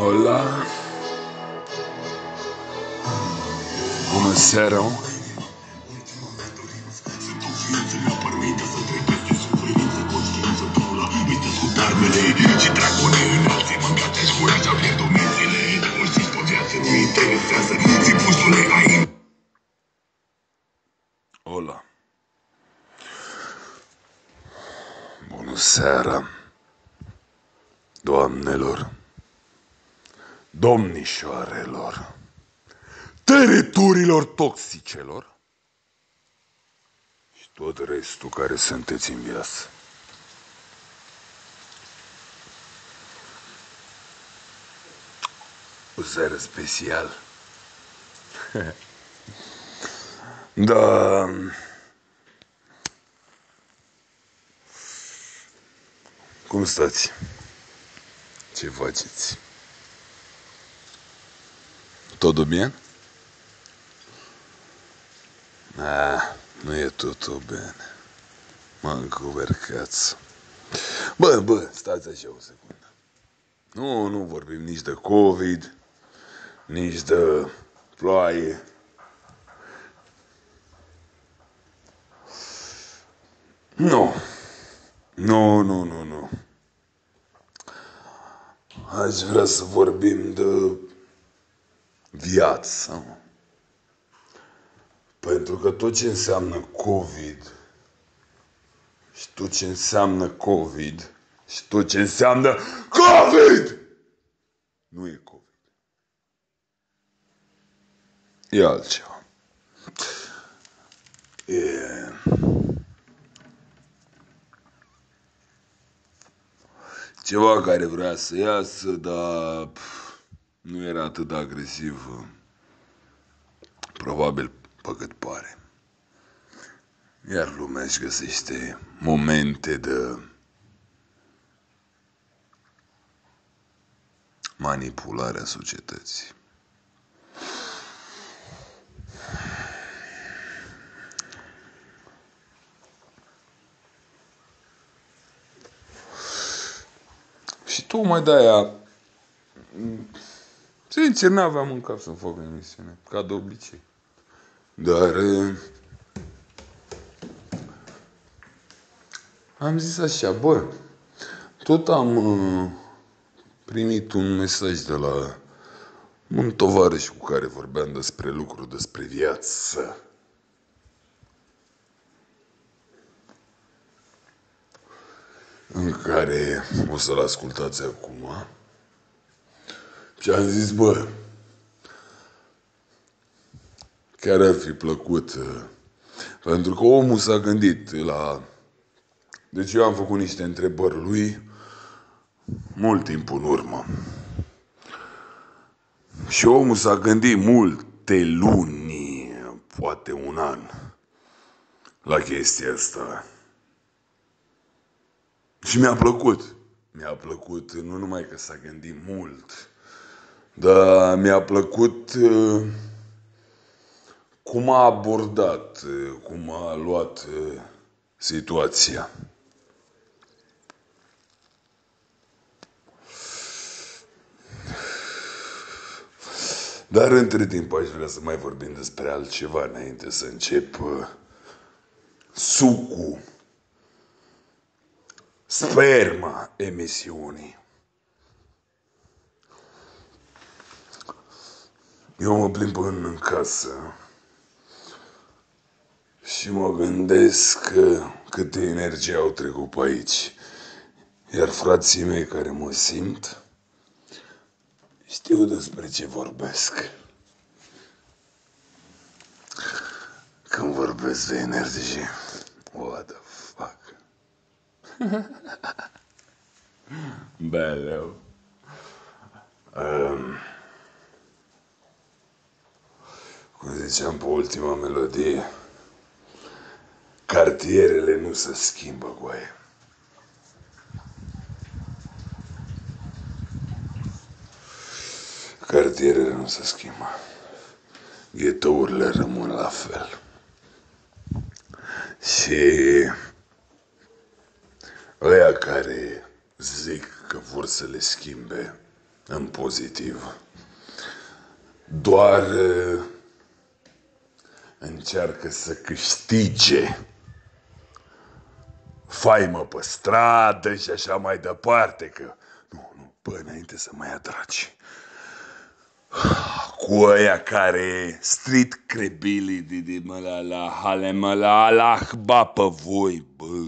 Hola. Bună seara. armele Și dracone înalți mâncate și curaj au pierdut mințile Nu știți pe viață, nu interesează Zi puștule, ai Hola. Bună seara. Doamnelor. Domnișoarelor. Teriturilor toxicelor. Și tot restul care sunteți în viață. O seară special. Da. Cum stați? Ce faceți? Todo bine? Ah, nu e totul bine. Mă încurcați. Bă, bă, stați așa o secundă. Nu, nu vorbim nici de COVID, nici de ploaie. Nu. Nu, nu, nu, nu. Aș vrea să vorbim de viață. mă. Pentru că tot ce înseamnă COVID și tot ce înseamnă COVID și tot ce înseamnă COVID nu e COVID. E altceva. E... Ceva care vrea să iasă, dar pf, nu era atât de agresiv. Probabil pe cât pare. Iar lumea își găsește momente de manipulare a societății. Și tocmai de-aia, sincer, n-aveam în cap să fac o emisiune, ca de obicei. Dar eh, am zis așa, bă, tot am eh, primit un mesaj de la un tovarăș cu care vorbeam despre lucruri, despre viață. în care o să-l ascultați acum. Și am zis, bă, chiar ar fi plăcut, uh, pentru că omul s-a gândit la... Deci eu am făcut niște întrebări lui mult timp în urmă. Și omul s-a gândit multe luni, poate un an, la chestia asta. Și mi-a plăcut. Mi-a plăcut nu numai că s-a gândit mult, dar mi-a plăcut uh, cum a abordat, uh, cum a luat uh, situația. Dar între timp aș vrea să mai vorbim despre altceva înainte să încep uh, sucul sperma emisiunii. Eu mă plimb în, în casă și mă gândesc că câte energie au trecut pe aici. Iar frații mei care mă simt știu despre ce vorbesc. Când vorbesc de energie, what the fuck? Beleu. Um, cum ziceam pe ultima melodie, cartierele nu se schimbă cu aia. Cartierele nu se schimbă. Ghetourile rămân la fel. Și ăia care zic că vor să le schimbe în pozitiv. Doar uh, încearcă să câștige faimă pe stradă și așa mai departe, că nu, nu, bă, înainte să mai atragi cu ăia care street credibility de mă la la hale mă la la ba pe voi, bă,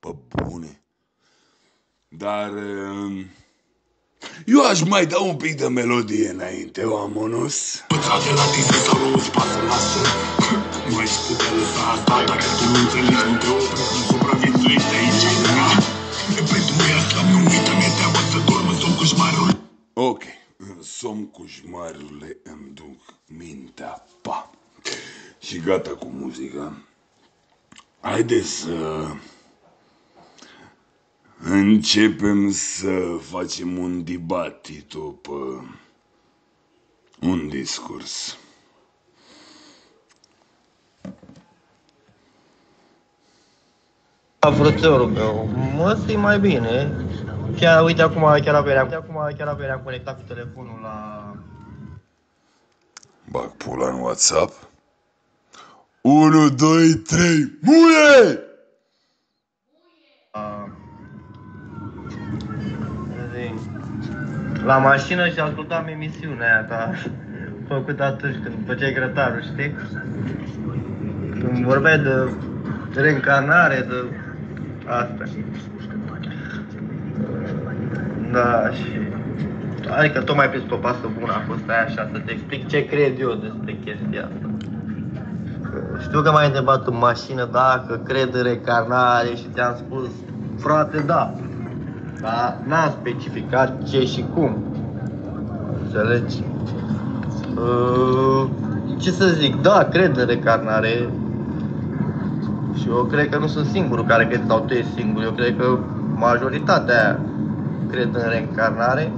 pe bune. Dar um, eu aș mai da un pic de melodie înainte, oamonos. Pățate la tise sau nu îți pasă, lasă Nu ai putea lăsa asta Dacă tu nu înțelegi, nu te oprești Nu supraviețuiești aici Pentru ea slam, nu uita Mi-e teamă să dorm în somn coșmarul Ok, somn coșmarule îmi duc mintea, pa. Și gata cu muzica. Haideți să începem să facem un dibatito pe un discurs. Da, frățiorul meu, mă simt mai bine. Chiar, uite, acum chiar aveam, acum chiar aveam conectat cu telefonul la... Bag pula în WhatsApp. 1, 2, 3, muie! La mașină și ascultam emisiunea aia ta făcută atunci când făceai grătarul, știi? Când vorbeai de reîncarnare, de asta. Da, și... Adică tocmai pe o pasă bună a fost aia așa, să te explic ce cred eu despre chestia asta. Că Știu că m-ai întrebat în mașină dacă cred în reîncarnare și ți-am spus, frate, da. Dar n-am specificat ce și cum. Înțelegi? Uh, ce să zic, da, cred în reîncarnare. Și eu cred că nu sunt singurul care cred, sau tu ești singur. Eu cred că majoritatea cred în reîncarnare.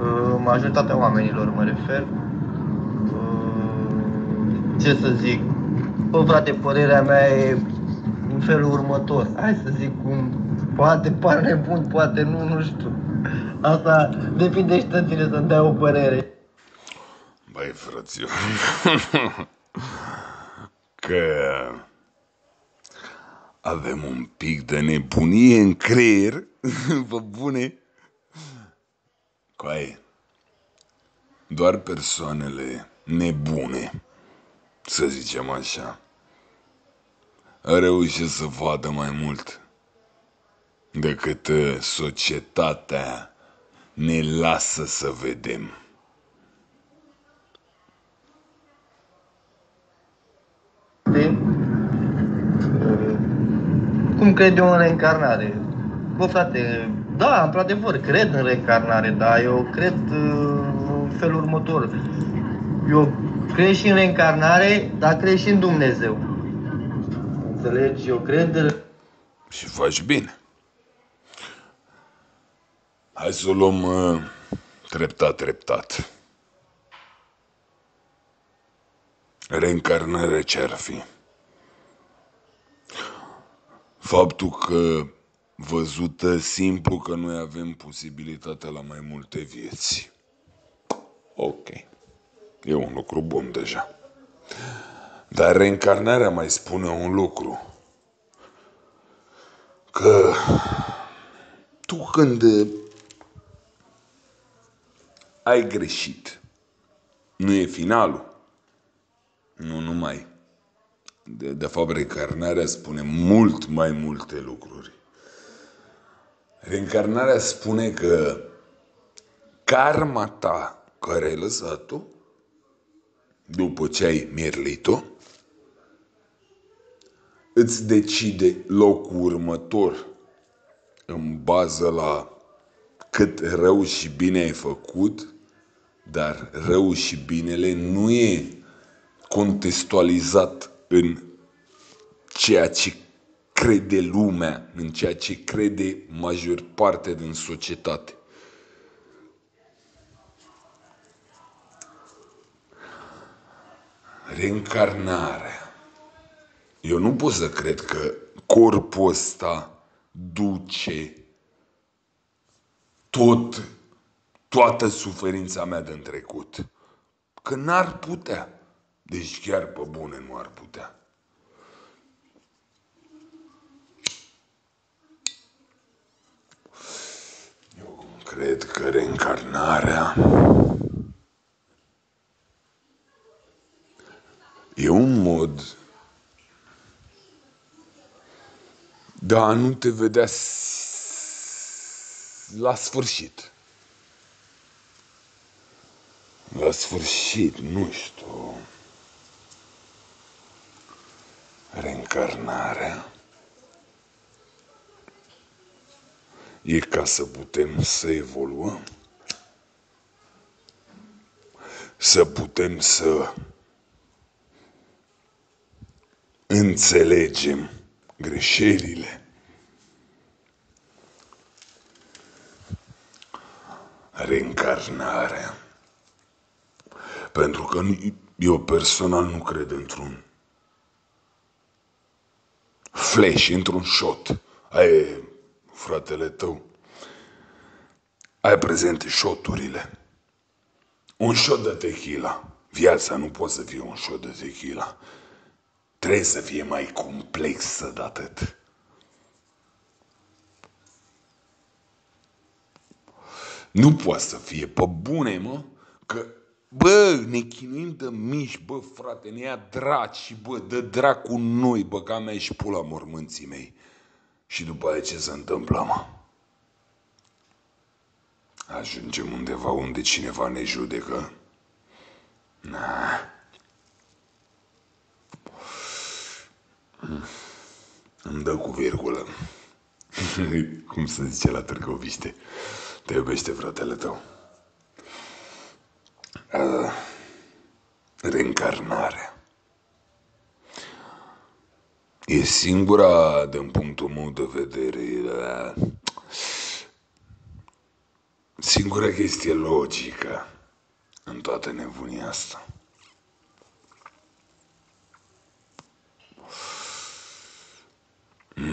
Uh, majoritatea oamenilor mă refer. Uh, ce să zic? Bă, frate, părerea mea e în felul următor. Hai să zic cum, poate par nebun, poate nu, nu știu. Asta depinde și de tine să-mi dai o părere. Băi, frățiu, că avem un pic de nebunie în creier, vă bune. Coaie, doar persoanele nebune, să zicem așa, reușesc să vadă mai mult decât uh, societatea ne lasă să vedem. Știi? Uh, Cum cred eu în reîncarnare? Bă, frate, da, într-adevăr, cred în reîncarnare, dar eu cred uh, în felul următor. Eu cred și în reîncarnare, dar cred și în Dumnezeu. Înțelegi? Eu cred în... Și faci bine. Hai să o luăm uh, treptat, treptat. Reîncarnarea ce-ar fi? Faptul că văzută simplu că noi avem posibilitatea la mai multe vieți. Ok. E un lucru bun deja. Dar reîncarnarea mai spune un lucru. Că tu când ai greșit, nu e finalul. Nu numai. De, de fapt, reîncarnarea spune mult mai multe lucruri. Reîncarnarea spune că karma ta care ai lăsat-o, după ce ai mierlit-o, îți decide locul următor în bază la cât rău și bine ai făcut, dar rău și binele nu e contextualizat în ceea ce crede lumea, în ceea ce crede major parte din societate. Reîncarnarea. Eu nu pot să cred că corpul ăsta duce tot toată suferința mea din trecut. Că n-ar putea. Deci chiar pe bune nu ar putea. Eu cred că reîncarnarea e un mod de a nu te vedea s- la sfârșit. La sfârșit, nu știu. Reîncarnarea e ca să putem să evoluăm, să putem să înțelegem greșelile. Reîncarnarea. Pentru că nu- eu personal nu cred într-un flash, într-un shot. Aia e fratele tău. Ai prezente shoturile. Un shot de tequila. Viața nu poate să fie un shot de tequila. Trebuie să fie mai complexă de atât. Nu poate să fie pe bune, mă, că Bă, ne chinuim de mici, bă, frate, ne ia draci și, bă, dă dracu noi, bă, ca mea și pula mormânții mei. Și după aia ce se întâmplă, mă? Ajungem undeva unde cineva ne judecă? Na. Îmi dă cu virgulă. Cum se zice la Târgoviște. Te iubește fratele tău. Uh, reîncarnarea. E singura, din punctul meu de vedere, uh, singura chestie logică în toată nebunia asta.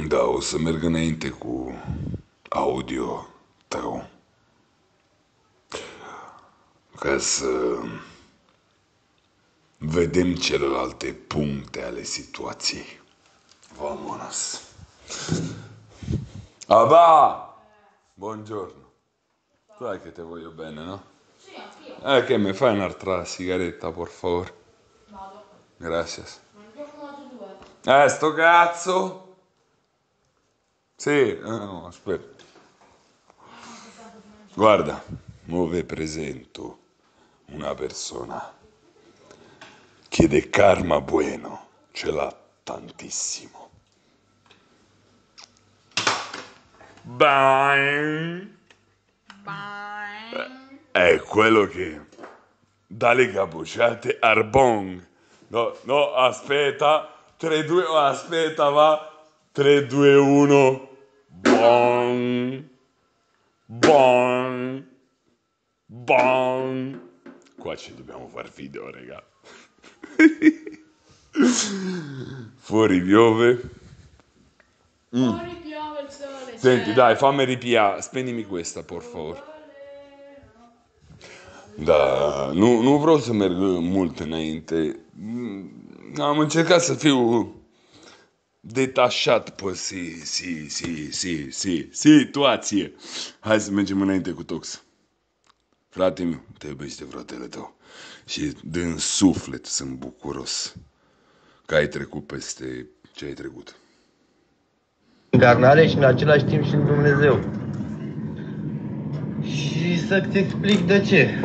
Da, o să merg înainte cu audio tău ca să vedem celelalte puncte ale situației. Vamonos. Aba! Buongiorno. Dai che te voglio bene, no? Sì, anch'io. Eh, che mi fai un'altra sigaretta, por favore? Vado. Due. Eh, sto cazzo! Sì, eh, no, aspetta. Guarda, ora vi presento una persona che de karma bueno ce l'ha tantissimo. Bang! È quello che dalle capocciate Arbong. No, no, aspetta. 3, 2, aspetta, va. 3, 2, 1. Bong. Bong. Bong. Qua ci dobbiamo far video, raga. Fuori piove. Fuori piove il sole. Senti, c'è. dai, fammi ripiare. Spegnimi questa, por favor. Da, vreau să merg mult înainte. Mm, Am încercat să fiu detașat pe si, si, si, si, si, situație. Hai să mergem înainte cu Tox. Frate meu, te iubește fratele tău. Și din suflet sunt bucuros că ai trecut peste ce ai trecut. Încarnare și în același timp și în Dumnezeu. Și să-ți explic de ce.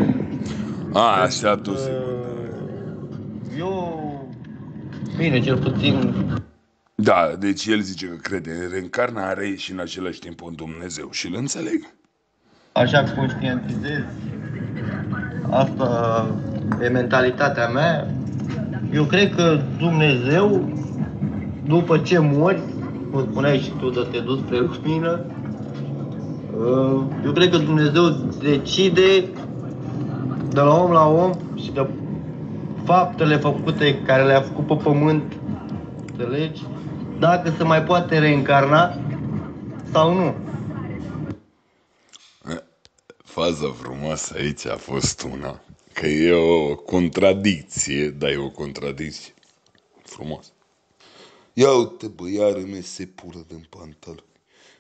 A, așa tu Uh, secundă. Eu, bine, cel puțin Da, deci el zice că crede în reîncarnare și în același timp în Dumnezeu și îl înțeleg. așa conștientizez, asta e mentalitatea mea. Eu cred că Dumnezeu, după ce mori, cum spuneai și tu, de te duci spre lumină, uh, eu cred că Dumnezeu decide de la om la om și de faptele făcute care le-a făcut pe pământ, înțelegi? Dacă se mai poate reîncarna sau nu. Faza frumoasă aici a fost una, că e o contradicție, dar e o contradicție frumos. Ia uite, bă, iară mi se pură din pantaloni.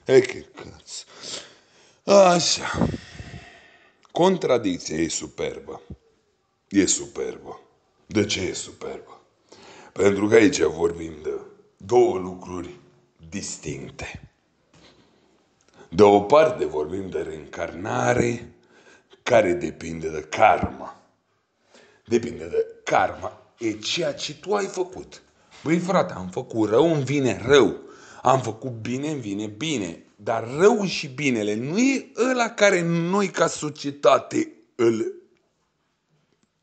E că caț. Așa. Contradicția e superbă. E superbă. De ce e superbă? Pentru că aici vorbim de două lucruri distincte. De o parte vorbim de reîncarnare care depinde de karma. Depinde de karma. E ceea ce tu ai făcut. Băi frate, am făcut rău, îmi vine rău. Am făcut bine, îmi vine bine. Dar rău și binele nu e ăla care noi ca societate îl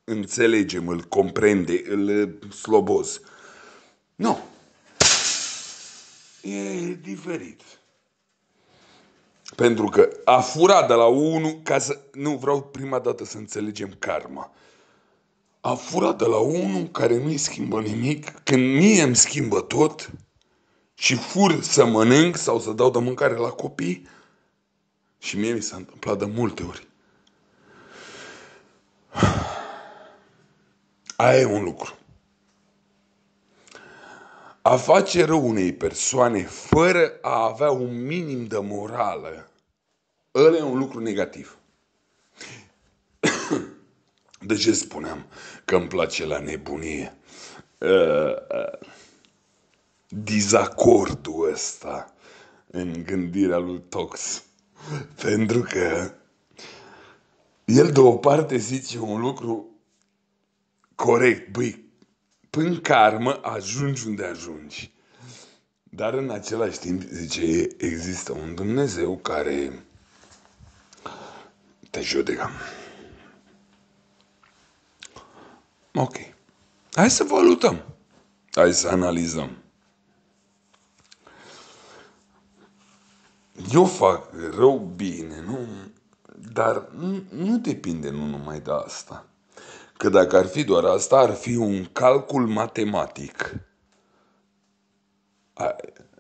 înțelegem, îl comprende, îl sloboz. Nu. E diferit. Pentru că a furat de la unul, ca să... Nu vreau prima dată să înțelegem karma. A furat de la unul care nu-i schimbă nimic, când mie îmi schimbă tot și fur să mănânc sau să dau de mâncare la copii și mie mi s-a întâmplat de multe ori. Aia e un lucru. A face rău unei persoane fără a avea un minim de morală, ăla e un lucru negativ. De ce spuneam că îmi place la nebunie? Uh, uh, dizacordul ăsta în gândirea lui Tox. Pentru că el de o parte zice un lucru corect, băi, până karmă ajungi unde ajungi. Dar în același timp, zice, există un Dumnezeu care te judecă. Ok. Hai să valutăm. Hai să analizăm. Eu fac rău bine, nu? Dar nu, nu depinde nu numai de asta. Că dacă ar fi doar asta, ar fi un calcul matematic.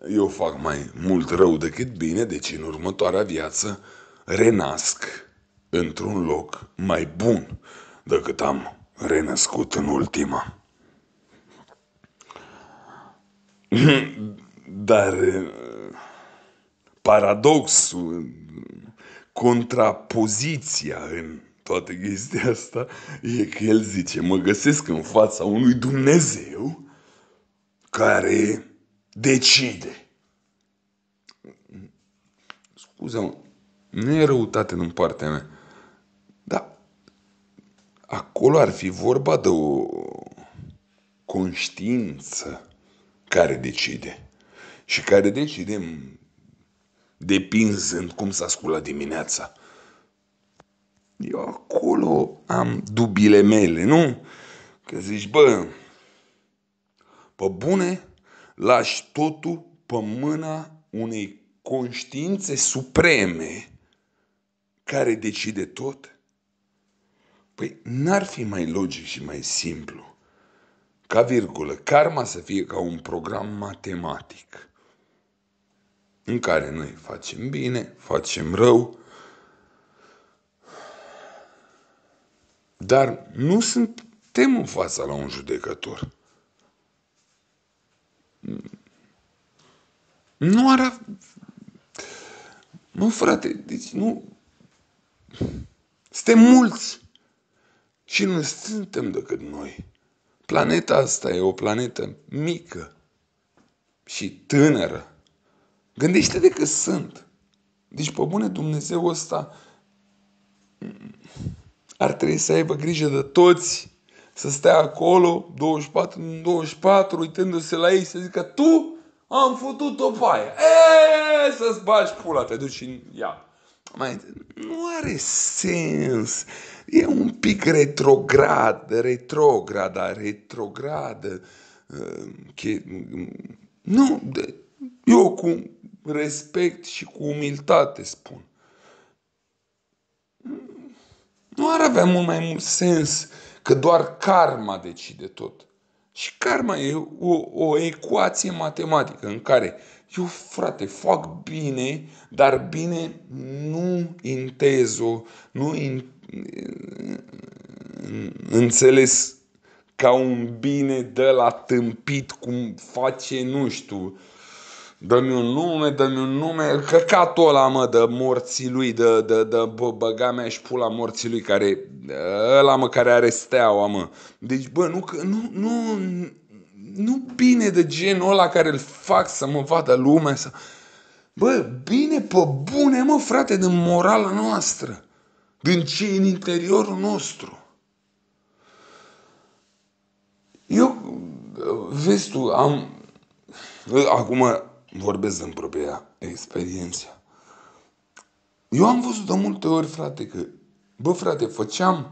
Eu fac mai mult rău decât bine, deci în următoarea viață renasc într-un loc mai bun decât am renăscut în ultima. Dar paradoxul, contrapoziția în toată chestia asta e că el zice, mă găsesc în fața unui Dumnezeu care decide. Scuze-mă, nu e răutate în partea mea, dar acolo ar fi vorba de o conștiință care decide. Și care decide depinzând cum s-a sculat dimineața eu acolo am dubile mele, nu? Că zici, bă, pe bune, lași totul pe mâna unei conștiințe supreme care decide tot? Păi n-ar fi mai logic și mai simplu ca virgulă, karma să fie ca un program matematic în care noi facem bine, facem rău, Dar nu suntem în fața la un judecător. Nu ar Mă, frate, deci nu... Suntem mulți. Și nu suntem decât noi. Planeta asta e o planetă mică și tânără. Gândește-te că sunt. Deci, pe bune, Dumnezeu ăsta ar trebui să aibă grijă de toți, să stea acolo 24 în 24, uitându-se la ei, să zică tu am făcut-o pe aia. E, să-ți bagi pula, te duci în ea. Mai, nu are sens. E un pic retrograd, retrograda, retrogradă. Uh, nu, eu cu respect și cu umilitate spun. Nu ar avea mult mai mult sens că doar karma decide tot. Și karma e o, o ecuație matematică în care eu, frate, fac bine, dar bine nu intezo, nu in, înțeles ca un bine de la tâmpit cum face, nu știu, dă-mi un nume, dă-mi un nume, căcatul ăla, mă, de morții lui, de, de, de bă, băga mea și pula morții lui, care, ăla, mă, care are steaua, mă. Deci, bă, nu, nu, nu, nu bine de genul ăla care îl fac să mă vadă lumea, să... Bă, bine pe bune, mă, frate, din morala noastră, din ce în interiorul nostru. Eu, vezi tu, am... Acum vorbesc în propria experiență. Eu am văzut de multe ori, frate, că, bă, frate, făceam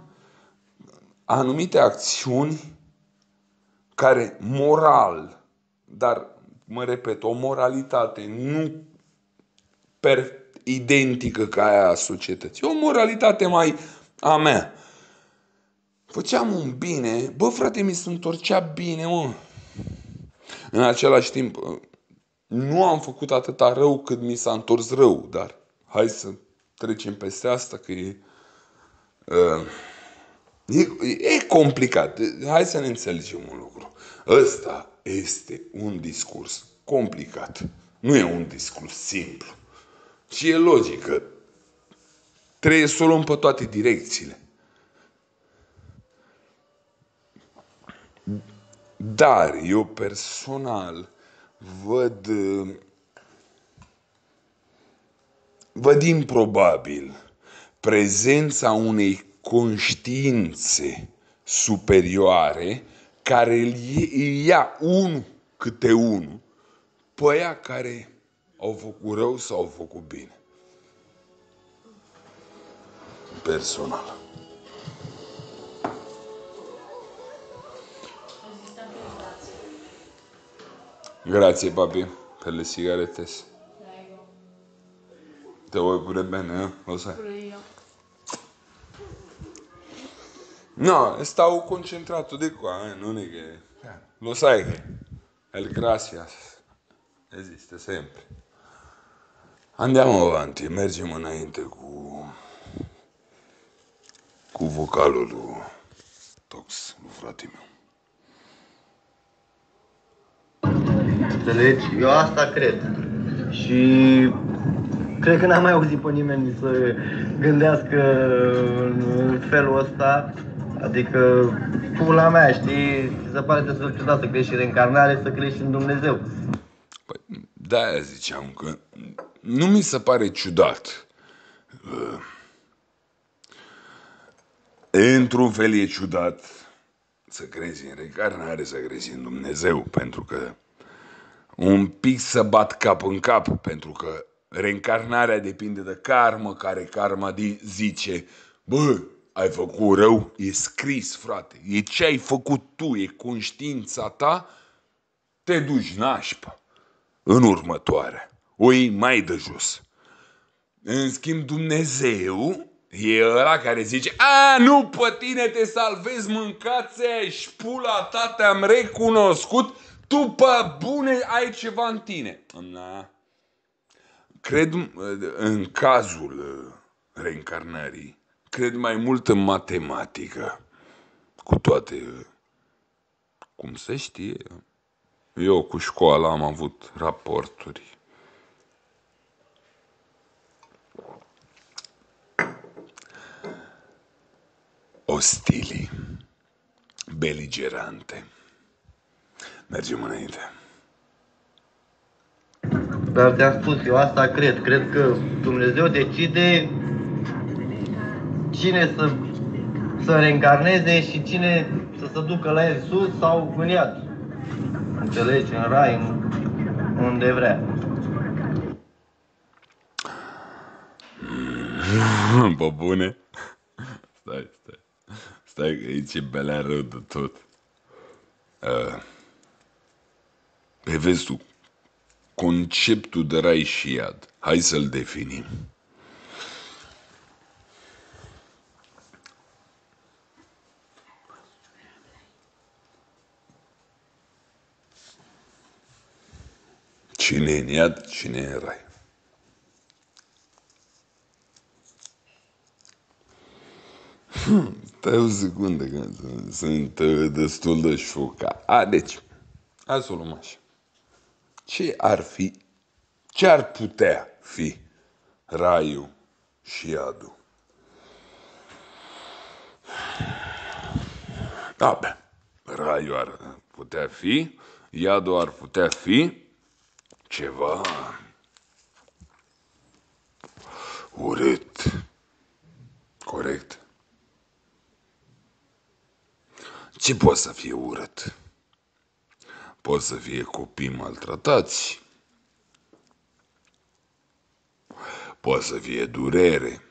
anumite acțiuni care moral, dar, mă repet, o moralitate nu per identică ca aia a societății, o moralitate mai a mea. Făceam un bine, bă, frate, mi se întorcea bine, mă. În același timp, nu am făcut atâta rău cât mi s-a întors rău, dar hai să trecem peste asta, că e, uh, e, e complicat. Hai să ne înțelegem un lucru. Ăsta este un discurs complicat. Nu e un discurs simplu. Și e logică. Trebuie să o luăm pe toate direcțiile. Dar eu personal văd văd improbabil prezența unei conștiințe superioare care îl ia unul câte unul pe aia care au făcut rău sau au făcut bine. Personal. Grazie papi per le sigarettes. Prego. Te vuoi pure bene, eh? Lo sai. Pure io. No, stavo concentrato di qua, eh? non è che... Lo sai che il gracias esiste sempre. Andiamo avanti, mergem înainte cu, cu vocalul lui Tox, lui frate meu. Înțelegi? Eu asta cred. Și cred că n-am mai auzit pe nimeni să gândească în felul ăsta. Adică, pula mea, știi, ți se pare destul de ciudat să crești în reîncarnare, să crești în Dumnezeu. Păi, de-aia ziceam că nu mi se pare ciudat. Uh, Într-un fel e ciudat să crezi în reîncarnare, să crezi în Dumnezeu, pentru că un pic să bat cap în cap, pentru că reîncarnarea depinde de karmă, care karma di- zice, bă, ai făcut rău, e scris, frate, e ce ai făcut tu, e conștiința ta, te duci nașpa în următoarea. O iei mai de jos. În schimb, Dumnezeu e ăla care zice A, nu, pe tine te salvezi, mâncați și pula ta te-am recunoscut, tu pe bune ai ceva în tine. Na. Cred în cazul uh, reîncarnării, cred mai mult în matematică, cu toate uh, cum se știe. Eu cu școala am avut raporturi. Ostili, beligerante. Mergem înainte. Dar ți-am spus, eu asta cred. Cred că Dumnezeu decide cine să, să reîncarneze și cine să se ducă la el sus sau în iad. Înțelegi? În rai, în, unde vrea. Pe bune? Stai, stai. Stai că aici e belea rău de tot. Uh, pe vezi tu, conceptul de rai și iad, hai să-l definim. Cine e în iad, cine e în rai. Hmm, Stai o secundă, că sunt uh, destul de șocat. A, deci, hai să o luăm așa. Ce ar fi, ce ar putea fi raiul și iadul? Da, bă, raiul ar putea fi, iadul ar putea fi ceva urât. Corect. Ce poate să fie urât? Pot să fie copii maltratați, poate să fie durere.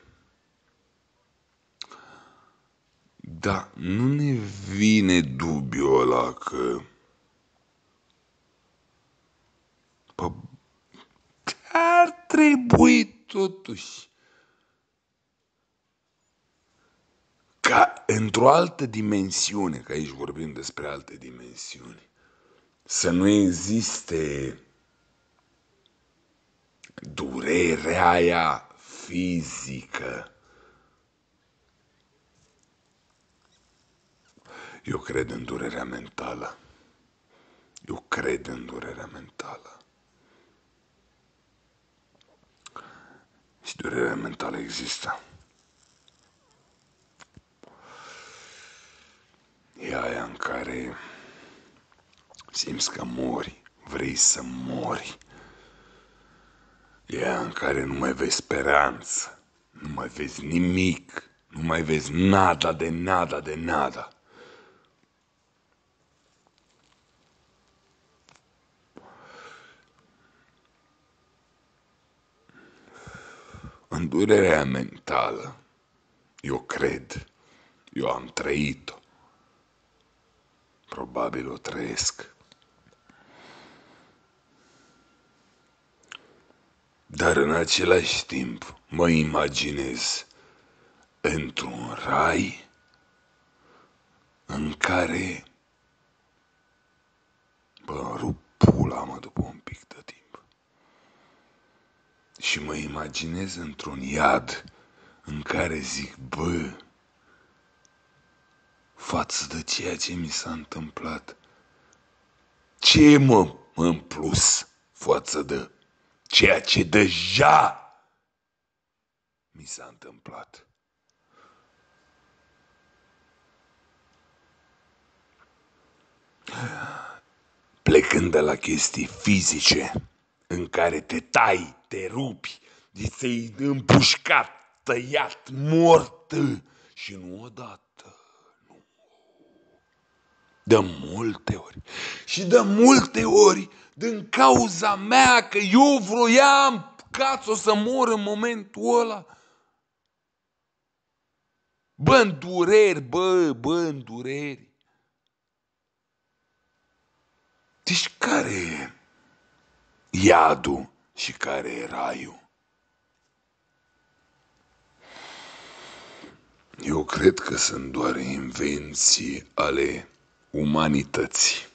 Dar nu ne vine dubiul ăla că Pă, ar trebui totuși ca într-o altă dimensiune, că aici vorbim despre alte dimensiuni, să nu existe durerea aia fizică. Eu cred în durerea mentală. Eu cred în durerea mentală. Și durerea mentală există. E aia în care simți că mori, vrei să mori. E aia în care nu mai vezi speranță, nu mai vezi nimic, nu mai vezi nada de nada de nada. În durerea mentală, eu cred, eu am trăit-o. Probabil o trăiesc. Dar în același timp mă imaginez într-un rai în care bă, rup pula mă după un pic de timp. Și mă imaginez într-un iad în care zic, bă, față de ceea ce mi s-a întâmplat. Ce mă în plus față de ceea ce deja mi s-a întâmplat? Plecând de la chestii fizice în care te tai, te rupi, ți împușcat, tăiat, mort și nu odată de multe ori. Și de multe ori, din cauza mea, că eu vroiam ca o să mor în momentul ăla. Bă, în dureri, bă, bă, în dureri. Deci care e iadul și care e raiul? Eu cred că sunt doar invenții ale umanității.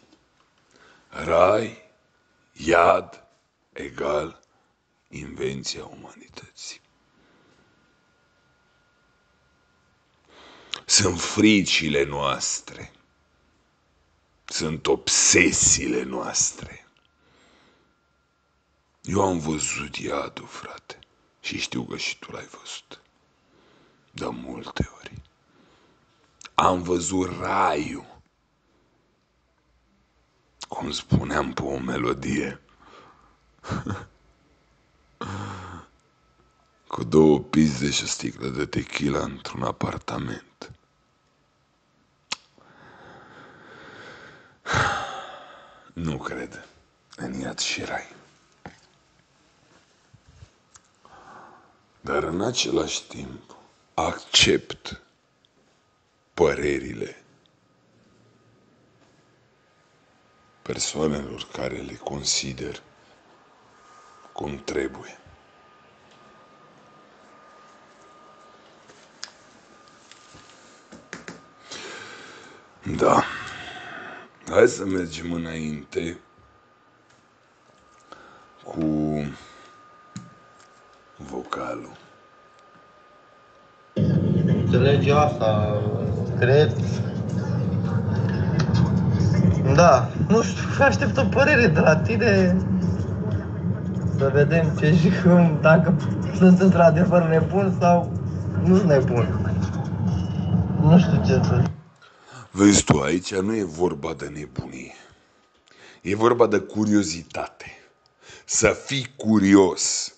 Rai, iad, egal, invenția umanității. Sunt fricile noastre, sunt obsesiile noastre. Eu am văzut iadul, frate, și știu că și tu l-ai văzut. De multe ori. Am văzut raiul cum spuneam pe o melodie. Cu două pizde și o sticlă de tequila într-un apartament. Nu cred în iad și rai. Dar în același timp accept părerile persoanelor care le consider cum trebuie. Da. Hai să mergem înainte cu vocalul. Înțelegi asta, cred. Da, nu știu, aștept o părere de la tine. Să vedem ce și cum, dacă sunt într-adevăr nebun sau nu sunt nebun. Nu știu ce să Vezi tu, aici nu e vorba de nebunie. E vorba de curiozitate. Să fii curios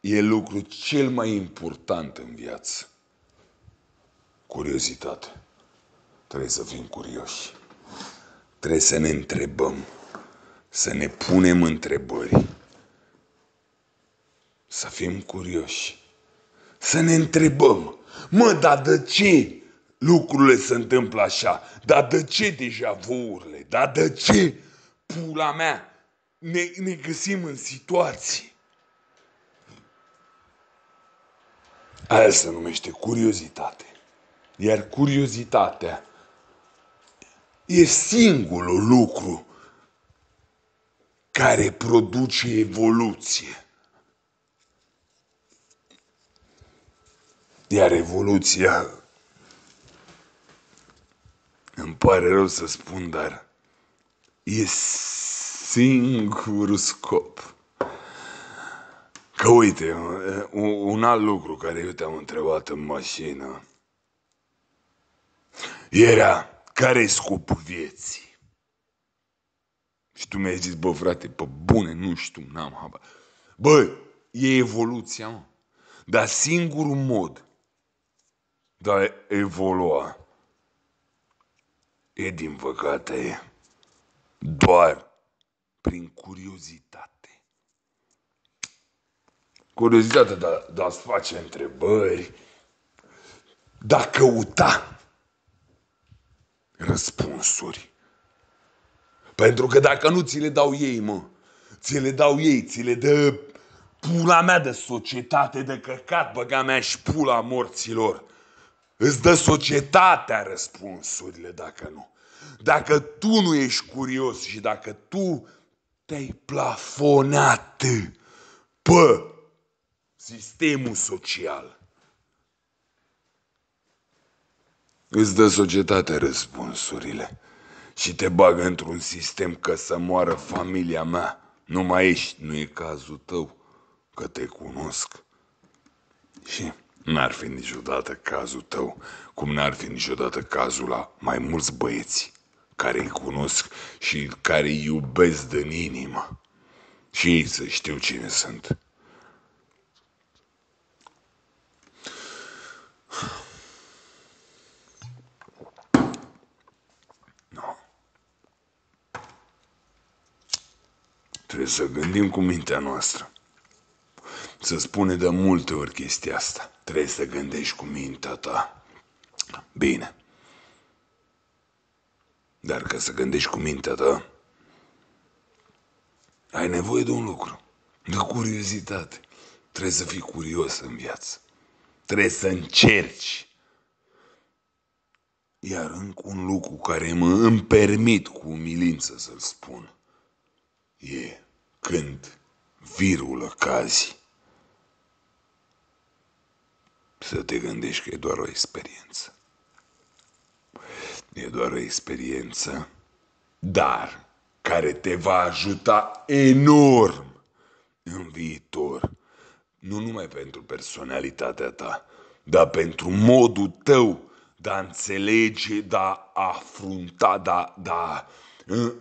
e lucrul cel mai important în viață. Curiozitate. Trebuie să fim curioși. Trebuie să ne întrebăm. Să ne punem întrebări. Să fim curioși. Să ne întrebăm. Mă, dar de ce lucrurile se întâmplă așa? Dar de ce deja vurile? Dar de ce pula mea ne, ne găsim în situații? Aia se numește curiozitate. Iar curiozitatea e singurul lucru care produce evoluție. Iar evoluția, îmi pare rău să spun, dar e singurul scop. Că uite, un alt lucru care eu te-am întrebat în mașină era care e scopul vieții? Și tu mi-ai zis, bă, frate, pe bune, nu știu, n-am habar. Bă, e evoluția, mă. Dar singurul mod de a evolua e, din păcate, doar prin curiozitate. Curiozitatea de, a, de a-ți face întrebări, de a căuta răspunsuri. Pentru că dacă nu ți le dau ei, mă, ți le dau ei, ți le dă pula mea de societate de căcat, băga mea și pula morților. Îți dă societatea răspunsurile dacă nu. Dacă tu nu ești curios și dacă tu te-ai plafonat pe sistemul social, îți dă societatea răspunsurile și te bagă într-un sistem că să moară familia mea. Nu mai ești, nu e cazul tău, că te cunosc. Și N-ar fi niciodată cazul tău, cum n-ar fi niciodată cazul la mai mulți băieți care îi cunosc și care îi iubesc din inimă. Și ei să știu cine sunt. Trebuie să gândim cu mintea noastră. Se spune de multe ori chestia asta. Trebuie să gândești cu mintea ta. Bine. Dar ca să gândești cu mintea ta, ai nevoie de un lucru. De curiozitate. Trebuie să fii curios în viață. Trebuie să încerci. Iar încă un lucru care mă îmi permit cu umilință să-l spun e când virulă cazi să te gândești că e doar o experiență. E doar o experiență, dar care te va ajuta enorm în viitor. Nu numai pentru personalitatea ta, dar pentru modul tău de a înțelege, de a afrunta, de a, de a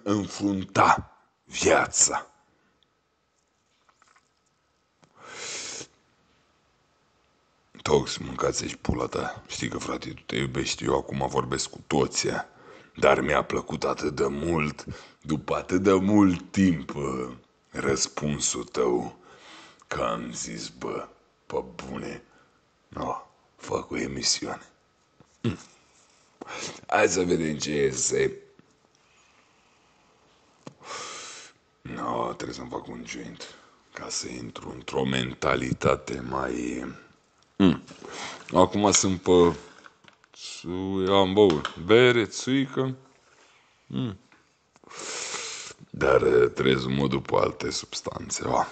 înfrunta viața. Tox, mâncați și pula ta. Știi că, frate, tu te iubești, eu acum vorbesc cu toți, dar mi-a plăcut atât de mult, după atât de mult timp, răspunsul tău, că am zis, bă, pe bune, no, fac o emisiune. Hm. Hai să vedem ce este. No, trebuie să-mi fac un joint ca să intru într-o mentalitate mai Mm. Acum sunt pe... Am băut bere, țuică. Mm. Dar eh, trez mă după alte substanțe, va.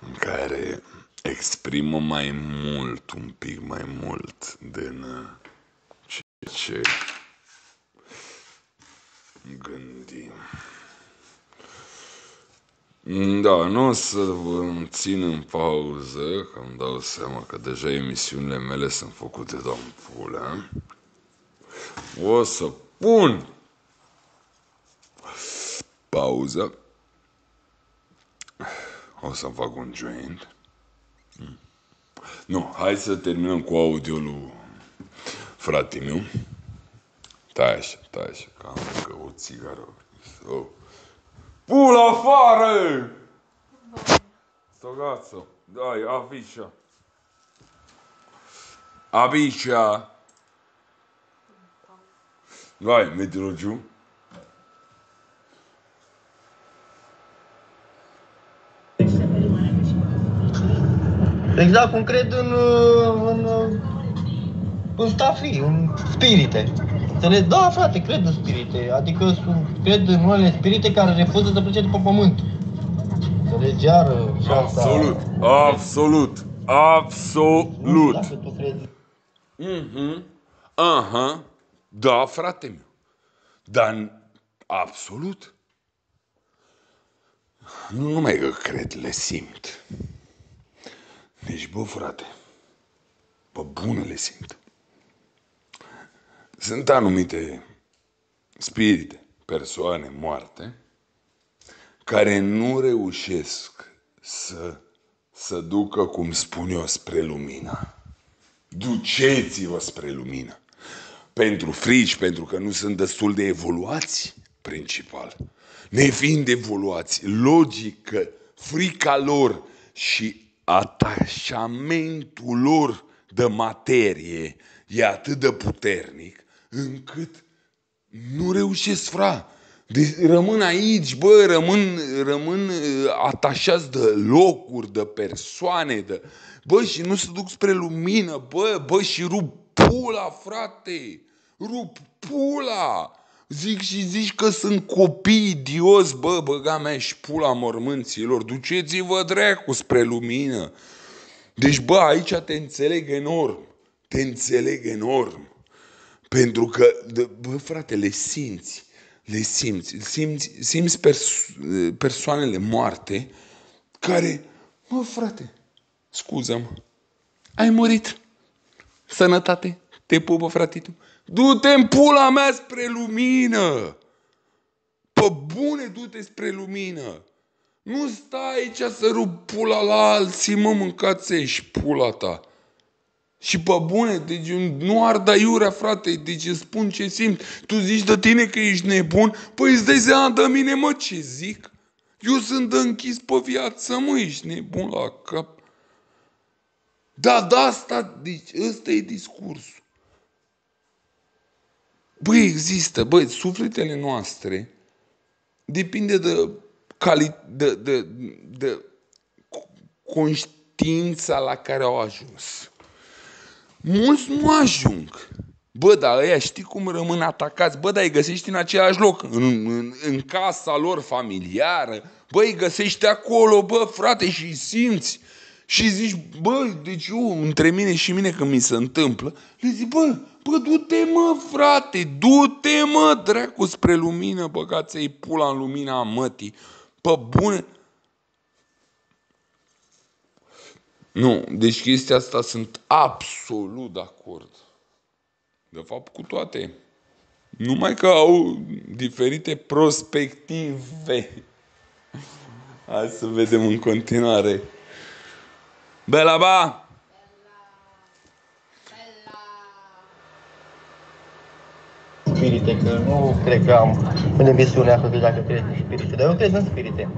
În care exprimă mai mult, un pic mai mult din uh, ceea ce gândim. Da, nu o să vă țin în pauză, că îmi dau seama că deja emisiunile mele sunt făcute de pula. O să pun pauză. O să fac un joint. Nu, hai să terminăm cu audio lui frate meu. Tai așa, tai așa, că am încă o țigară. So. Pula afară! Sto cazzo, dai, avviccia. Avviccia. Vai, mettilo giù. Exact cum cred în, în, în stafii, în spirite. Înțelegi? Da, frate, cred în spirite. Adică sunt, cred în unele spirite care refuză să plece după pământ. Înțelegi? Iar uh, și asta... Absolut, absolut, absolut. Dacă tu crezi Mhm. Aha. Da, frate meu. Dar absolut. Nu numai că cred, le simt. Deci, bă, frate, pe bune le simt. Sunt anumite spirite, persoane moarte, care nu reușesc să, să ducă, cum spun eu, spre lumină. Duceți-vă spre lumină. Pentru frici, pentru că nu sunt destul de evoluați, principal. Nefiind evoluați, logic că frica lor și atașamentul lor de materie e atât de puternic încât nu reușesc, fra. Deci rămân aici, bă, rămân, rămân uh, atașați de locuri, de persoane, de... Bă, și nu se duc spre lumină, bă, bă, și rup pula, frate, rup pula. Zic și zici că sunt copii idioți, bă, băga mea și pula mormânților, duceți-vă dracu spre lumină. Deci, bă, aici te înțeleg enorm, te înțeleg enorm. Pentru că, de, bă, frate, le simți, le simți, simți, simți pers- persoanele moarte care, mă, frate, scuză-mă, ai murit, sănătate, te pupă, fratitu, du-te în pula mea spre lumină, pe bune, du-te spre lumină. Nu stai aici să rup pula la alții, mă, mâncați și pula ta. Și pe bune, deci nu arda iurea, frate, deci îți spun ce simt. Tu zici de tine că ești nebun, păi îți dai seama de mine, mă, ce zic? Eu sunt de închis pe viață, mă, ești nebun la cap. Da, da, asta, deci ăsta e discursul. Băi, există, băi, sufletele noastre depinde de, cali, de, de, de conștiința la care au ajuns. Mulți nu ajung. Bă, dar ăia știi cum rămân atacați? Bă, dar îi găsești în același loc, în, în, în casa lor familiară. Bă, îi găsești acolo, bă, frate, și îi simți. Și zici, bă, deci eu, între mine și mine când mi se întâmplă, le zic, bă, bă, du-te, mă, frate, du-te, mă, dracu, spre lumină, băgați-i pula în lumina mătii. Pe bune, Nu, deci chestia asta sunt absolut de acord. De fapt, cu toate. Numai că au diferite prospective. Hai să vedem în continuare. Bela ba! spirite, că nu cred că am în emisiunea asta dacă cred în spirite, dar eu cred în spirite.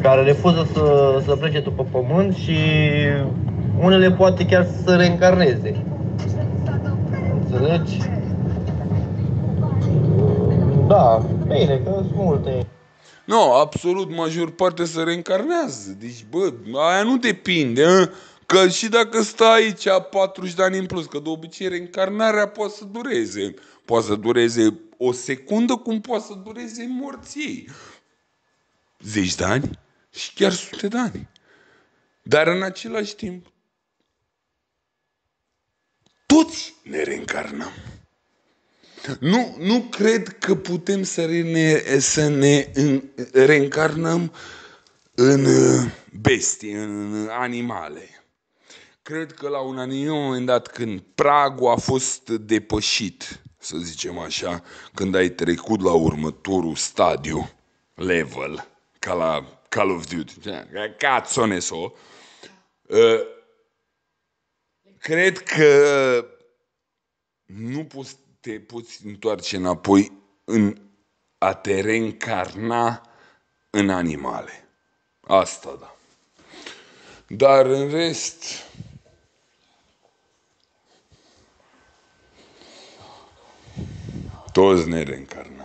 Care refuză să, să plece după pământ și unele poate chiar să reîncarneze. Înțelegi? Da, bine, că sunt multe. Nu, absolut major parte să reîncarnează. Deci, bă, aia nu depinde, a? Că și dacă stai aici 40 de ani în plus, că de obicei reîncarnarea poate să dureze. Poate să dureze o secundă, cum poate să dureze morții. Zeci de ani și chiar sute de ani. Dar în același timp, toți ne reîncarnăm. Nu, nu cred că putem să, ne, să ne în, reîncarnăm în uh, bestii, în animale. Cred că la un anumit moment dat când pragul a fost depășit, să zicem așa, când ai trecut la următorul stadiu, level, ca la Call of Duty, ca Soneso, uh, cred că nu poți, te poți întoarce înapoi în a te reîncarna în animale. Asta da. Dar în rest, toți ne reîncarnăm.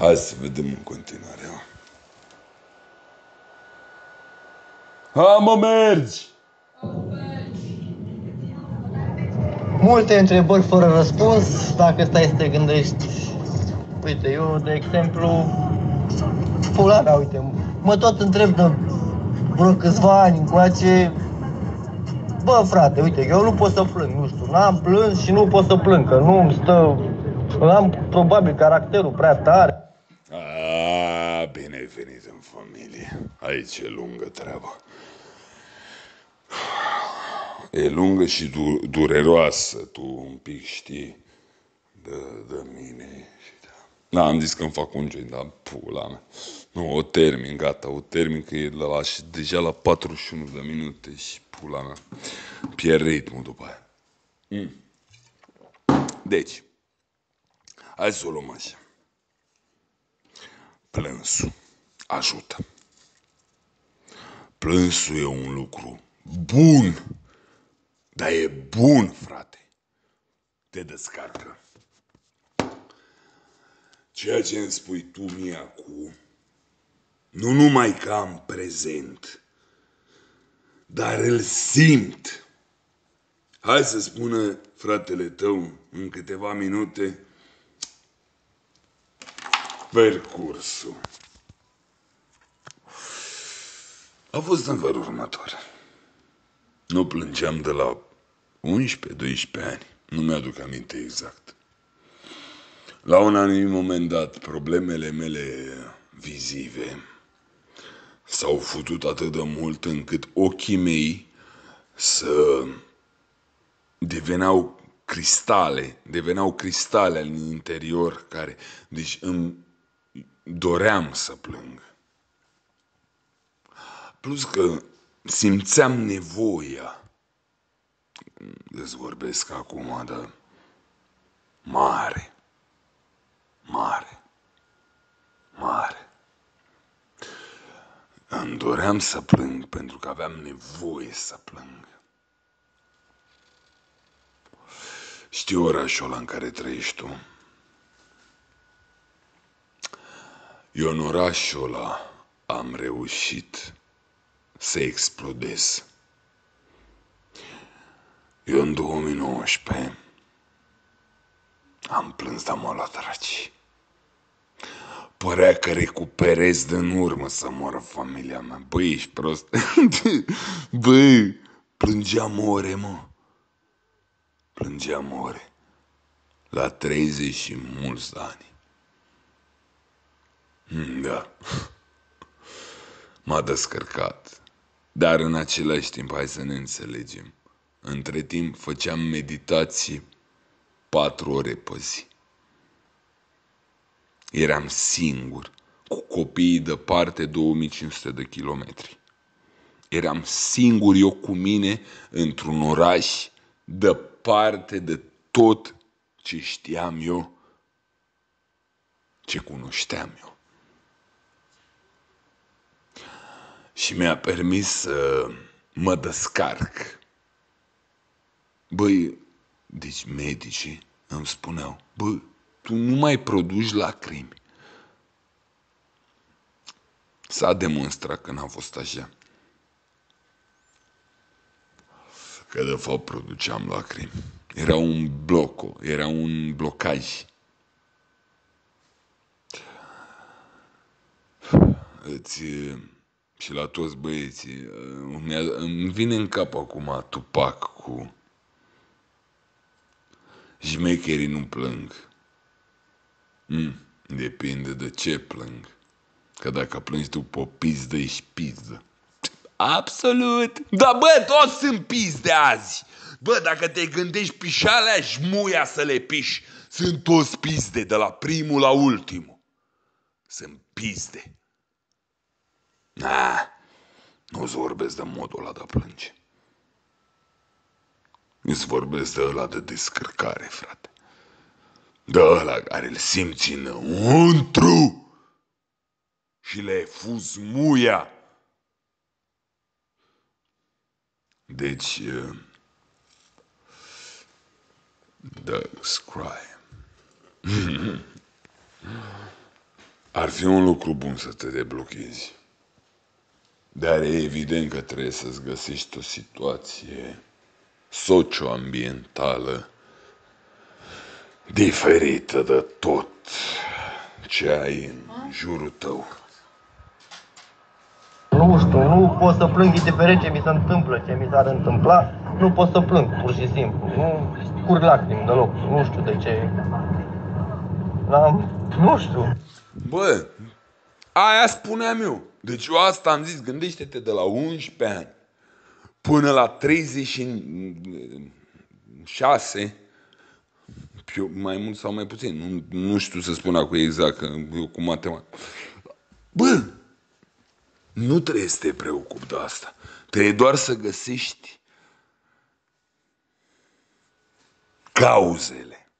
Hai să vedem în continuare. Ha, mă mergi! Multe întrebări fără răspuns, dacă stai să te gândești. Uite, eu, de exemplu, pula mea, uite, mă tot întreb de vreo câțiva ani încoace, bă, frate, uite, eu nu pot să plâng, nu știu, n-am plâns și nu pot să plâng, că nu îmi stă, am probabil caracterul prea tare. A, bine ai venit în familie. Aici e lungă treaba. E lungă și du- dureroasă, tu un pic știi de, de mine. Și da. da, am zis că îmi fac un joint, dar pula mea. Nu, o termin, gata, o termin, că e la, la, și deja la 41 de minute și pula mea. Pierd ritmul după aia. Mm. Deci, hai să o luăm așa. Plânsul ajută. Plânsul e un lucru bun, dar e bun, frate. Te descarcă. Ceea ce îmi spui tu mie acum, nu numai că am prezent, dar îl simt. Hai să spună fratele tău în câteva minute percursul. A fost în felul următor. Nu plângeam de la 11-12 ani. Nu mi-aduc aminte exact. La un anumit moment dat, problemele mele vizive s-au futut atât de mult încât ochii mei să deveneau cristale, deveneau cristale în interior care, deci îmi doream să plâng. Plus că simțeam nevoia, îți vorbesc acum de mare, mare, mare. Îmi doream să plâng pentru că aveam nevoie să plâng. Știu orașul ăla în care trăiești tu. Eu în orașul ăla am reușit să explodez. Eu în 2019 am plâns de mă la draci. Părea că recuperez din urmă să moară familia mea. Băi, ești prost. Băi, plângeam ore, mă. Plângeam ore. La 30 și mulți ani. Mm, Da. M-a descărcat. Dar în același timp, hai să ne înțelegem. Între timp făceam meditații patru ore pe zi. Eram singur, cu copiii departe 2500 de kilometri. Eram singur eu cu mine într-un oraș departe de tot ce știam eu, ce cunoșteam eu. Și mi-a permis să mă descarc. Băi, deci medicii îmi spuneau, bă, tu nu mai produci lacrimi. S-a demonstrat că n-a fost așa. Că de fapt produceam lacrimi. Era un bloc, era un blocaj. îți, și la toți băieții, îmi, îmi vine în cap acum Tupac cu Jmecherii nu plâng. Mm, depinde de ce plâng. Că dacă plângi tu pe o pizdă, ești pizdă. Absolut! Da, bă, toți sunt pizde azi! Bă, dacă te gândești pișalea, muia să le piși. Sunt toți pizde, de la primul la ultimul. Sunt pizde. Na, nu-ți vorbesc de modul ăla de a plânge. Îți vorbesc de ăla de descărcare, frate. De ăla care îl simți înăuntru și le fuz muia. Deci, The Scry. Ar fi un lucru bun să te deblochezi. Dar e evident că trebuie să-ți găsești o situație socioambientală diferită de tot ce ai în jurul tău. Nu știu, nu pot să plâng indiferent ce mi se întâmplă, ce mi s-ar întâmpla, nu pot să plâng, pur și simplu. Nu curg lacrimi deloc, nu știu de ce. Am, nu știu. Bă, aia spuneam eu. Deci eu asta am zis, gândește-te de la 11 ani până la 36, mai mult sau mai puțin, nu, nu știu să spun acum exact, că eu cu matematică. Bă, nu trebuie să te preocupi de asta. Trebuie doar să găsești cauzele.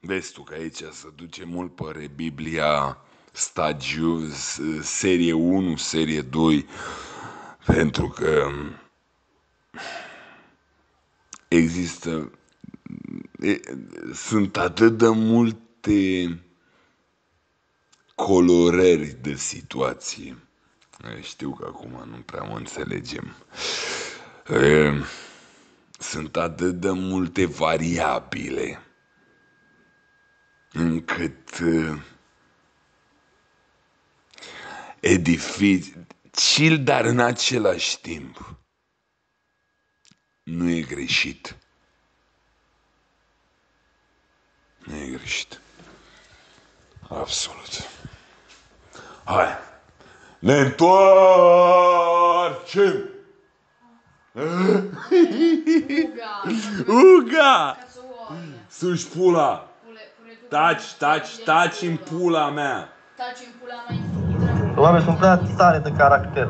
Vezi tu că aici se duce mult pe Biblia stagiu, serie 1, serie 2, pentru că există sunt atât de multe colorări de situație. Știu că acum nu prea mă înțelegem. Sunt atât de multe variabile încât e dificil, dar în același timp nu e greșit. Nu e greșit. Absolut. Hai. Ne întoarcem. Uga. Uga! Cazzo vuoi? Sus pula. Pure, pure tu. Taci, taci, taci în pula mea. Taci in pula mai in Oamenii sunt prea tare de caracter.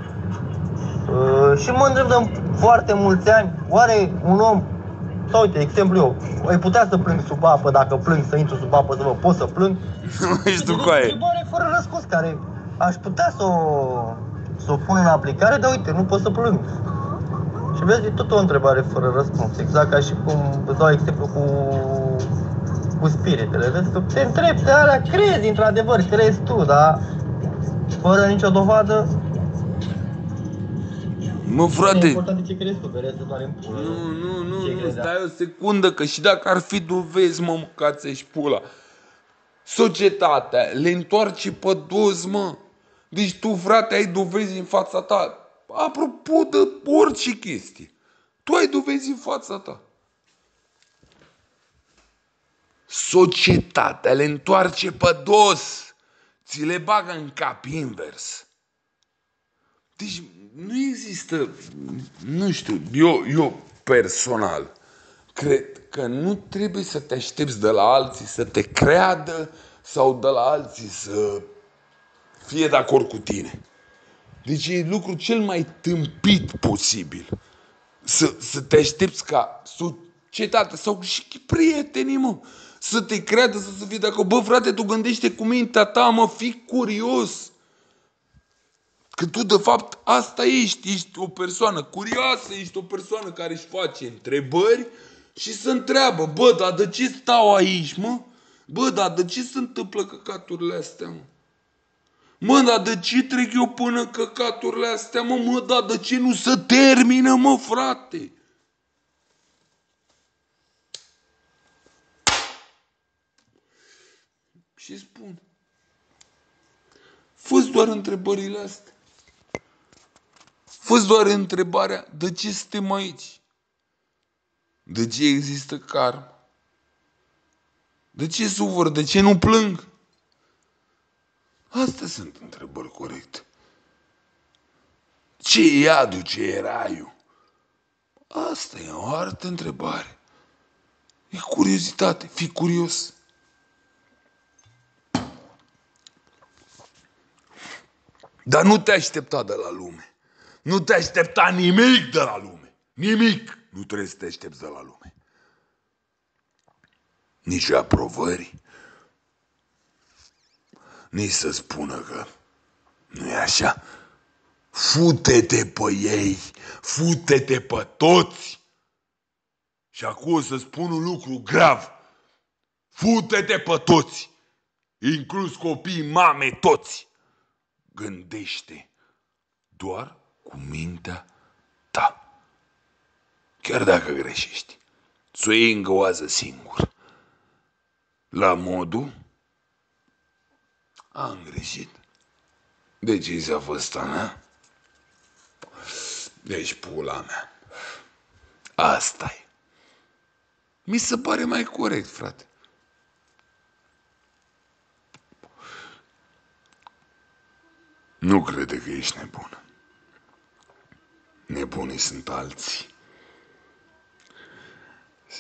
Uh, și mă întreb de foarte mulți ani, oare un om, sau uite, exemplu eu, ai putea să plâng sub apă, dacă plâng să intru sub apă să vă pot să plâng? Nu știu E cu o aia. întrebare fără răspuns, care aș putea să o, să o pun în aplicare, dar uite, nu pot să plâng. Și vezi, e tot o întrebare fără răspuns. Exact ca și cum îți dau exemplu cu, cu spiritele. Vezi că te întrebi de alea, crezi, într-adevăr, crezi tu, dar fără nicio dovadă, Mă, e frate, important de ce crezi tu, că restul doar în pulă. Nu, nu, nu, Ce nu, crezi, da? stai o secundă, că și dacă ar fi dovezi, mă, mâncați și pula. Societatea le întoarce pe dos, mă. Deci tu, frate, ai dovezi în fața ta. Apropo de orice chestie. Tu ai dovezi în fața ta. Societatea le întoarce pe dos. Ți le bagă în cap invers. Deci nu există, nu știu, eu, eu personal cred că nu trebuie să te aștepți de la alții să te creadă sau de la alții să fie de acord cu tine. Deci e lucru cel mai tâmpit posibil. Să, să te aștepți ca societatea sau și prietenii, mă, să te creadă, să, să fie de acord. Bă, frate, tu gândește cu mintea ta, mă, fii curios. Că tu, de fapt, asta ești. Ești o persoană curioasă, ești o persoană care își face întrebări și se întreabă, bă, dar de ce stau aici, mă? Bă, dar de ce se întâmplă căcaturile astea, mă? Mă, dar de ce trec eu până căcaturile astea, mă? Mă, dar de ce nu se termină, mă, frate? Și spun, fă doar întrebările astea. Fă-ți doar întrebarea, de ce suntem aici? De ce există karma? De ce sufăr? De ce nu plâng? Astea sunt întrebări corecte. Ce e iadul, ce e raiul? Asta e o altă întrebare. E curiozitate, fi curios. Dar nu te aștepta de la lume. Nu te aștepta nimic de la lume. Nimic nu trebuie să te aștepți de la lume. Nici aprobări, nici să spună că nu e așa. Fute-te pe ei, fute-te pe toți. Și acum o să spun un lucru grav. Fute-te pe toți, inclus copii, mame, toți. Gândește doar cu mintea ta. Chiar dacă greșești, să o iei în găoază singur. La modul, am greșit. Decizia a fost a mea. Deci pula mea. asta e. Mi se pare mai corect, frate. Nu crede că ești nebun. Nebunii sunt alții.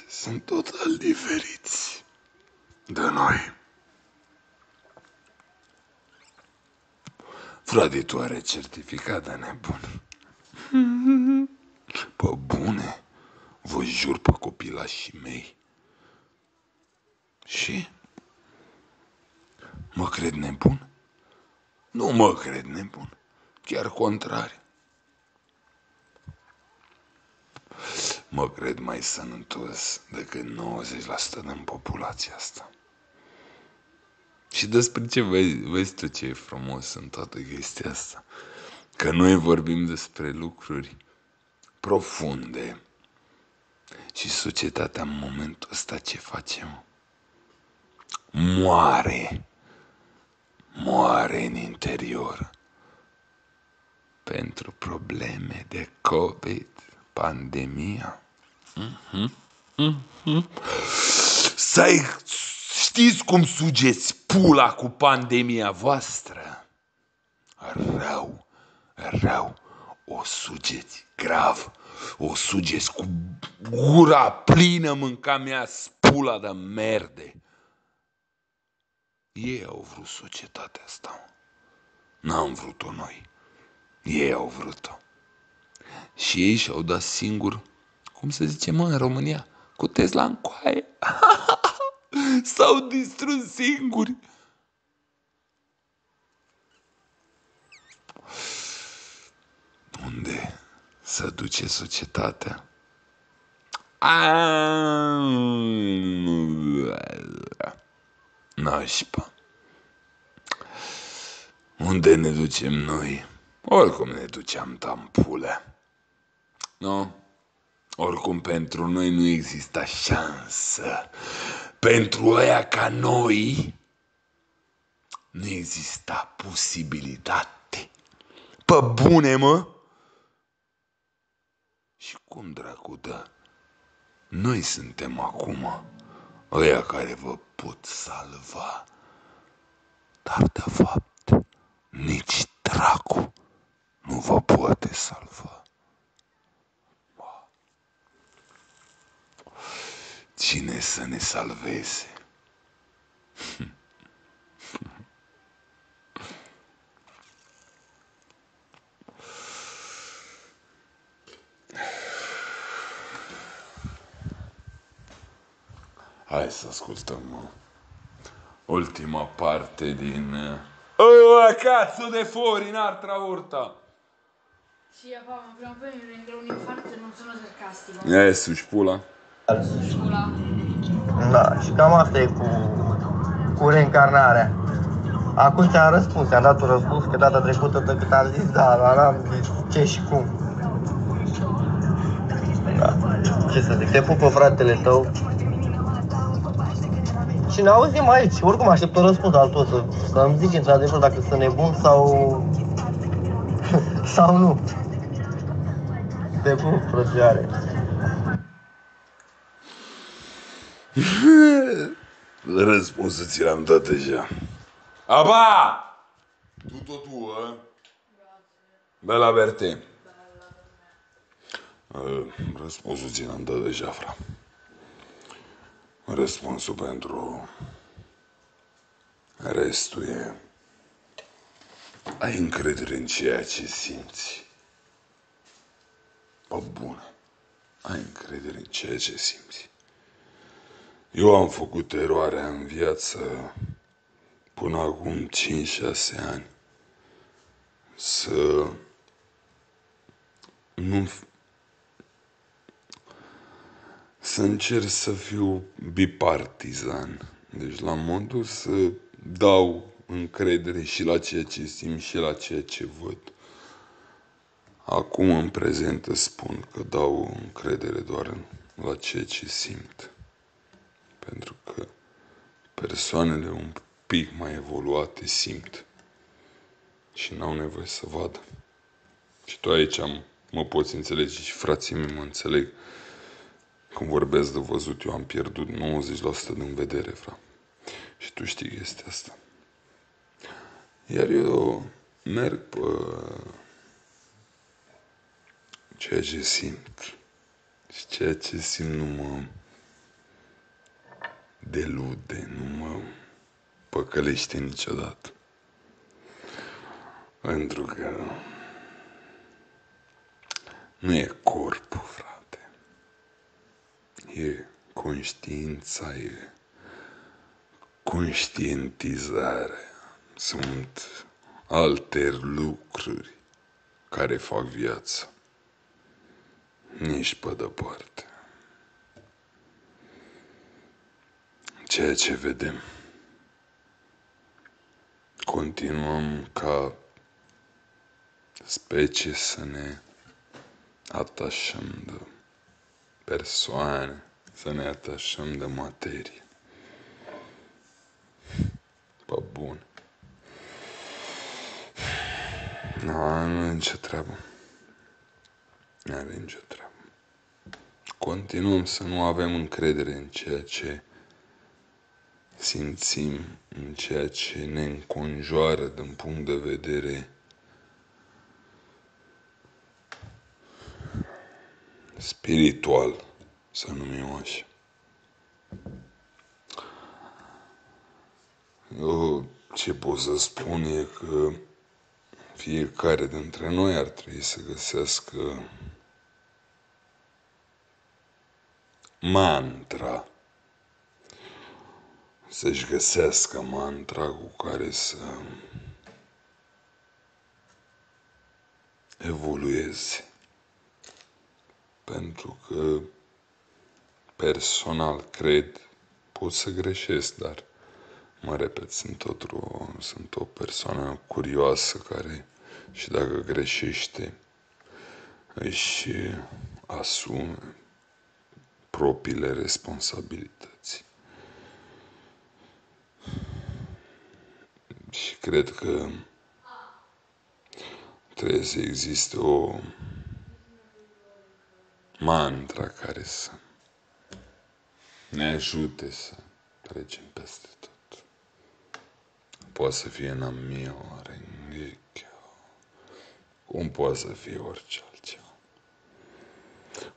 Sunt total diferiți de noi. Frate, tu are certificat de nebun. Pe bune, vă jur pe copilașii mei. Și? Mă cred nebun? Nu mă cred nebun. Chiar contrar. Mă cred mai sănătos decât 90% din populația asta. Și despre ce vezi, vezi tu ce e frumos în toată chestia asta? Că noi vorbim despre lucruri profunde și societatea în momentul ăsta ce facem? Moare. Moare în interior pentru probleme de COVID, pandemia. Mm-hmm. Mm-hmm. Să știți cum sugeți pula cu pandemia voastră? Rău, rău, o sugeți grav, o sugeți cu gura plină mânca mea spula de merde. Ei au vrut societatea asta. N-am vrut-o noi. Ei au vrut-o. Și ei și-au dat singur, cum se zice mă în România, cu Tesla în coaie. S-au distrus singuri. Unde să duce societatea? Nașpa. Unde ne ducem noi? Oricum ne duceam tampule. Nu? Oricum pentru noi nu exista șansă. Pentru ăia ca noi nu exista posibilitate. Pe bune, mă? Și cum dracu dă? Noi suntem acum ăia care vă pot salva. Dar de fapt, nici dracu nu vă poate salva. Cine să ne salveze? Hai să ascultăm mă. ultima parte din... Oh, cazzo de fuori in altra urta! Sì, papà, ma prima o poi mi prenderò un infarto e non sono sarcastico. Eh, su spula. Scuola. Da, și cam asta e cu, cu reîncarnarea. Acum ți-am răspuns, ți-am dat un răspuns că data trecută de cât am zis, da, dar n-am zis ce și cum. Da. Ce să zic, te pupă fratele tău. Și ne auzim aici, oricum aștept un răspuns al tău, să, să-mi zici într-adevăr dacă sunt nebun sau... sau nu. Te pup, frățioare. Răspunsul ți l-am dat deja. Aba! Tu tot tu, ă? Bela Berte. Uh, Răspunsul ți l-am dat deja, fra. Răspunsul pentru restul e... Ai încredere în ceea ce simți. Pe bune. Ai încredere în ceea ce simți. Eu am făcut eroarea în viață până acum 5-6 ani să nu să încerc să fiu bipartizan. Deci la modul să dau încredere și la ceea ce simt și la ceea ce văd. Acum, în prezent, îți spun că dau încredere doar la ceea ce simt. Pentru că persoanele un pic mai evoluate simt și n-au nevoie să vadă. Și tu aici am, mă poți înțelege și frații mei mă înțeleg. Când vorbesc de văzut, eu am pierdut 90% din vedere, fra. Și tu știi chestia asta. Iar eu merg pe ceea ce simt. Și ceea ce simt nu mă delude, nu mă păcălește niciodată. Pentru că nu e corpul, frate. E conștiința, e conștientizarea. Sunt alte lucruri care fac viața. Nici pe departe. Ceea ce vedem. Continuăm ca specie să ne atașăm de persoane, să ne atașăm de materie. Pe bun. Nu, nu are nicio treabă. Nu are nicio treabă. Continuăm să nu avem încredere în ceea ce simțim, în ceea ce ne înconjoară din punct de vedere spiritual, să numim așa. Eu ce pot să spun e că fiecare dintre noi ar trebui să găsească mantra, să-și găsească mantra cu care să evolueze. Pentru că personal cred, pot să greșesc, dar mă repet, sunt, tot o, sunt o persoană curioasă care și dacă greșește își asume propriile responsabilități. Și cred că trebuie să existe o mantra care să ne ajute să trecem peste tot. Poate să fie Namio, Rengekyo, cum poate să fie orice altceva.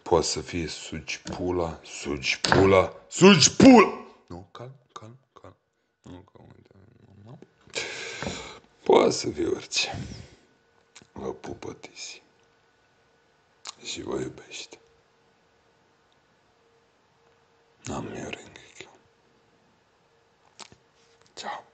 Poate să fie sugi pula, sugi pula, sugi pula! Nu, calm, calm, calm. Nu, că uite, nu. Poate să fie orice. Vă pupă tisi. Și vă iubește. Non. Ciao.